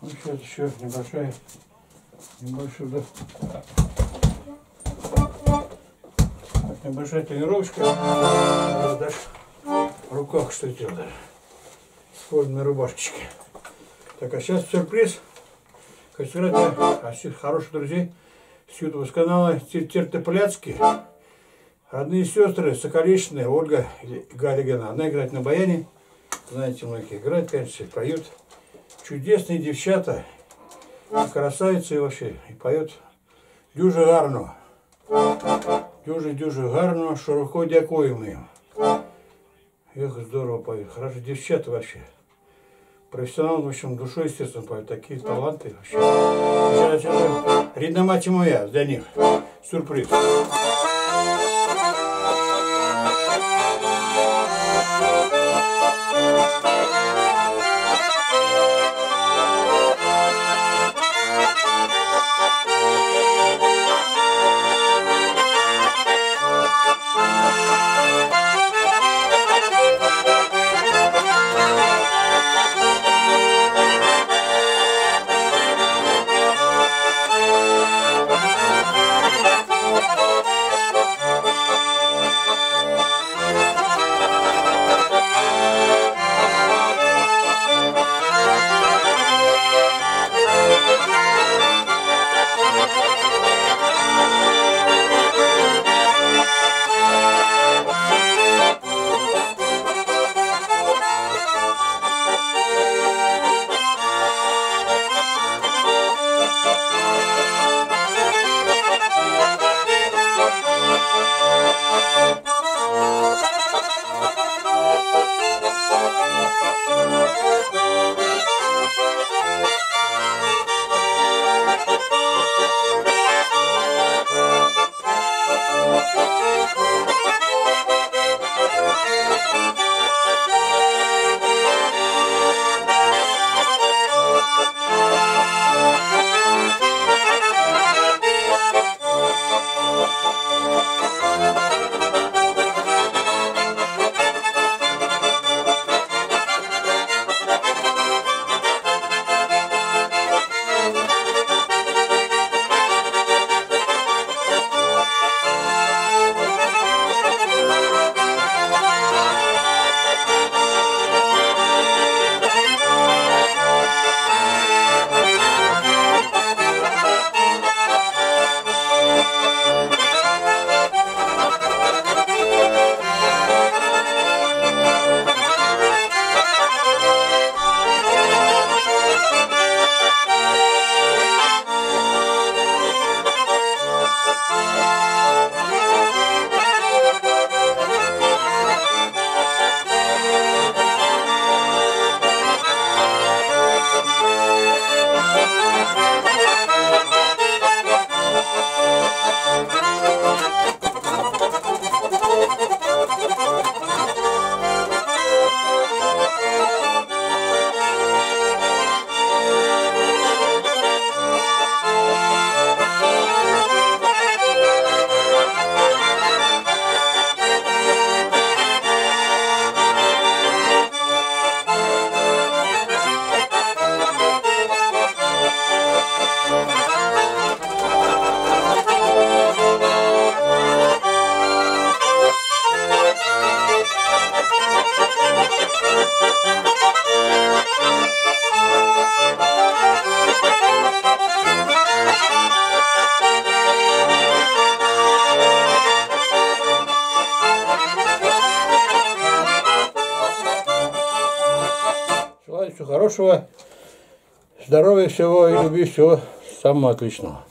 Ну, сейчас еще небольшая, небольшая, да. Небольшая тренировочка. Даже в руках что делать даже. С форменной рубашечки. Так, а сейчас сюрприз. Хочу сказать, а хороших друзей с YouTube канала Тертопляцкий. Одни сестры Соколичные, Ольга Галигина. Она играет на баяне. Знаете, многие играют, конечно, поют Чудесные девчата. Красавицы и вообще. И поет дуже гарно. Дуже-дуже гарно, широко дякуємо їм. Эх, здорово поют. Хорошо, девчата вообще. Профессионал, в общем, душой, естественно, поют. Такие таланты вообще. Сейчас, сейчас, Рідна мать моя для них. Сюрприз. Желаю всего хорошего, здоровья всего и любви всего самого отличного.